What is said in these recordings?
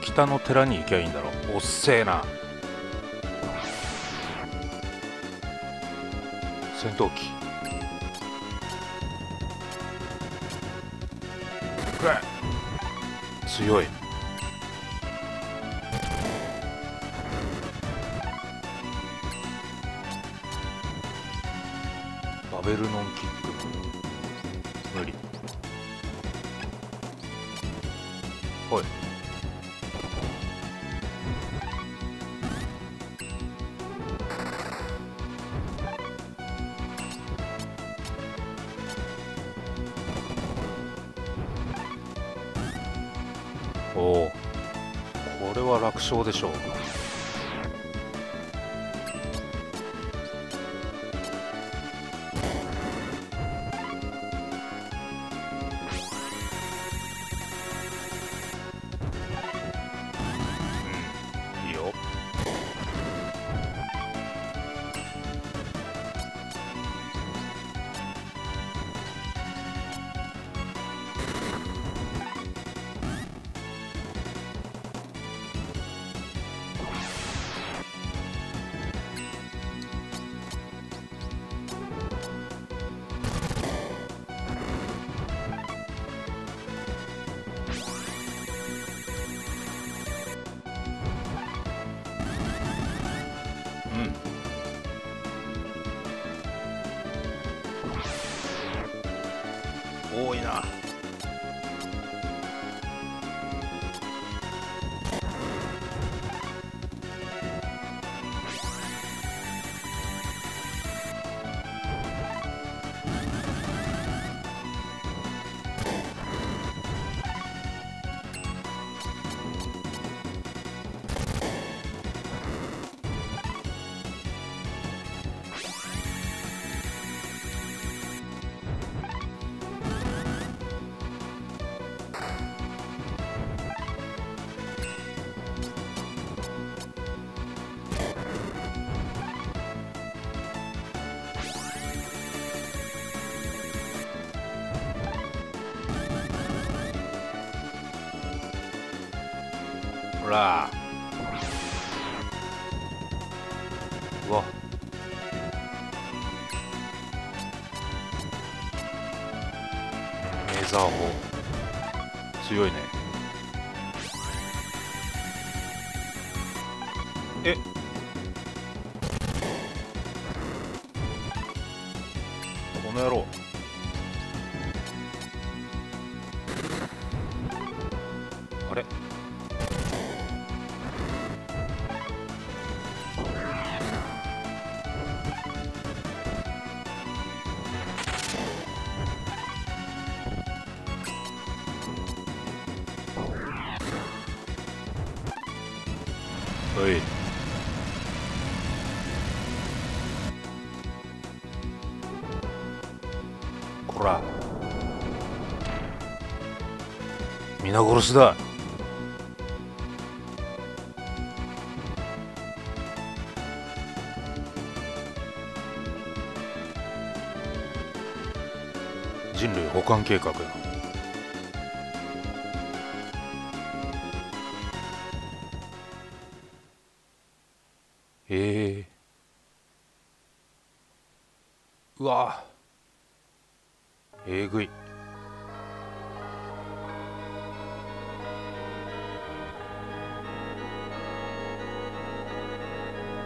北の寺に行きゃいいんだろおっせえな。戦闘機。くら強い。バベルノンキック。無理。ほい。れは楽勝でしょう。いなら。うわ。メザー砲。強いね。え。この野郎。はい。こら。皆殺しだ。人類保管計画だええうわえぐい。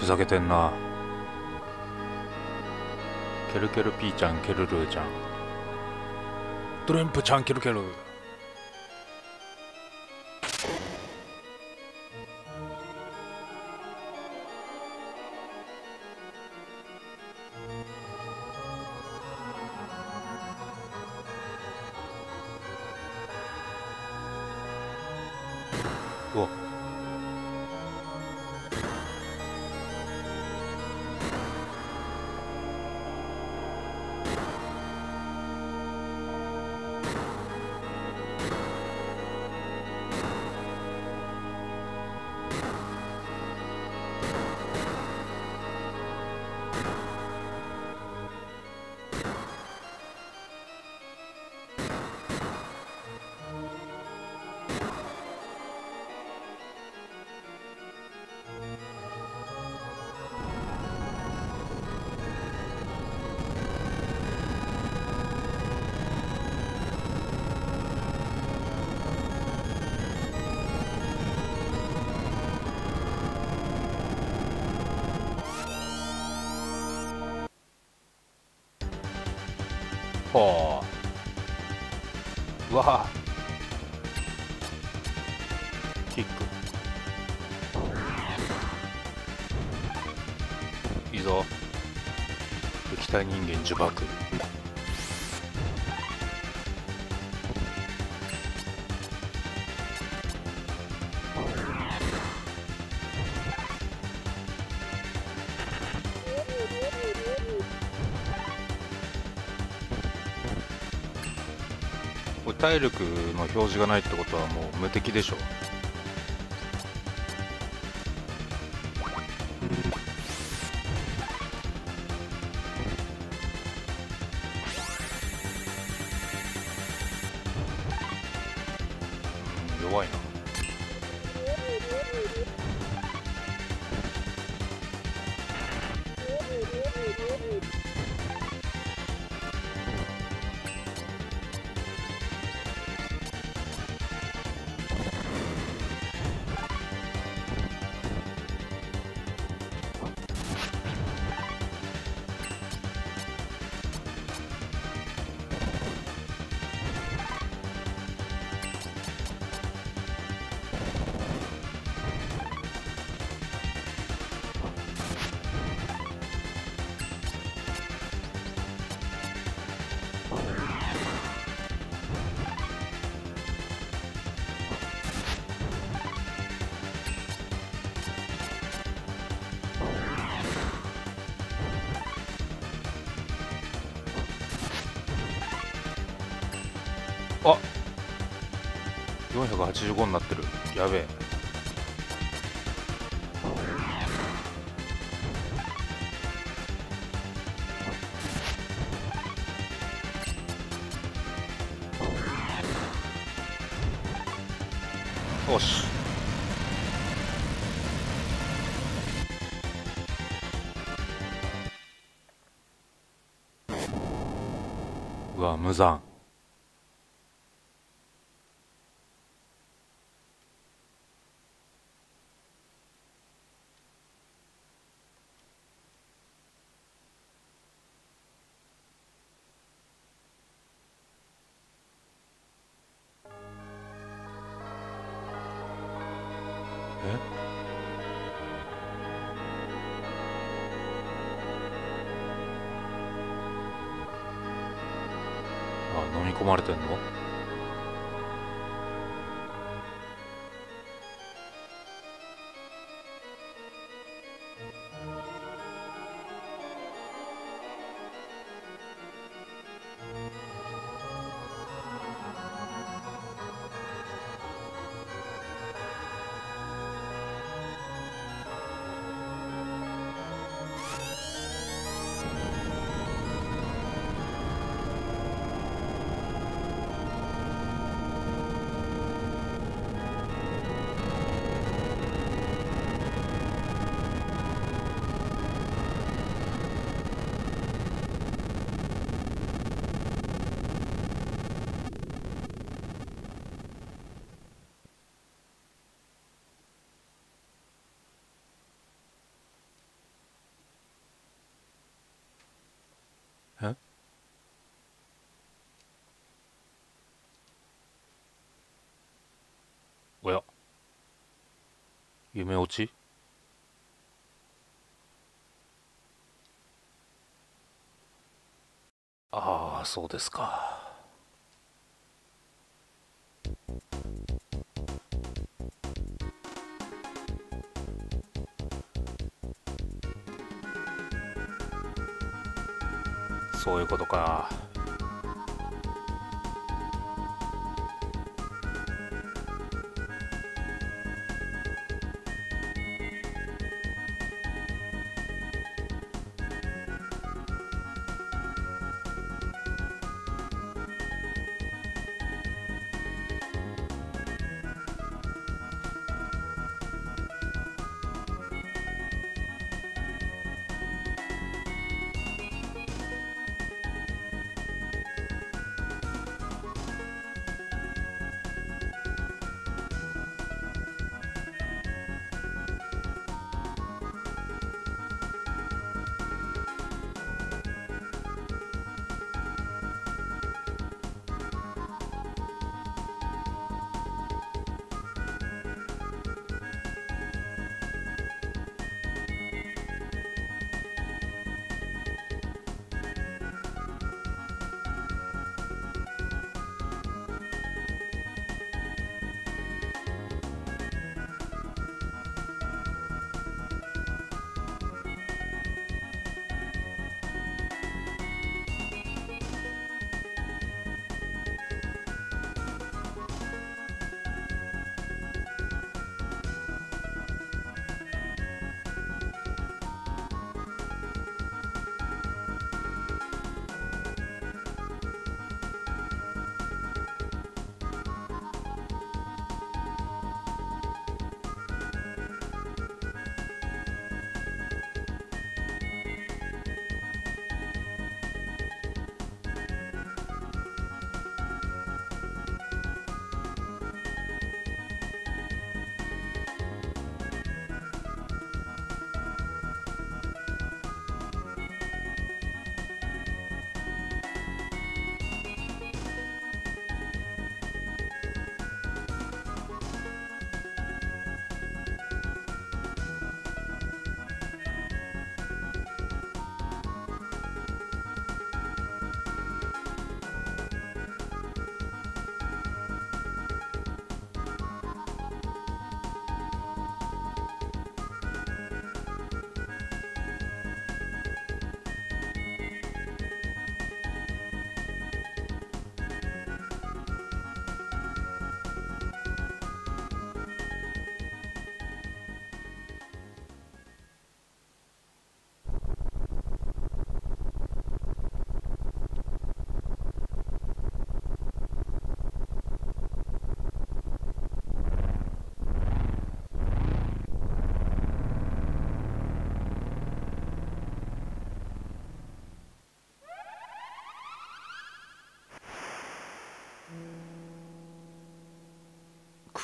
ふざけてんな。ケルケルピーちゃんケルルーちゃん。ドレンプちゃんケルケル。ほう。うわ。キック。いいぞ。液体人間呪縛。体力の表示がないってことはもう無敵でしょう。うん、弱いな485になってる。やべえ。よし。うわ無残。まれてんの？え？おや？夢落ち？ああそうですか。そういうことか。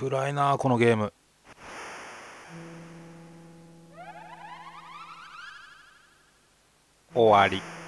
暗いなこのゲーム。終わり。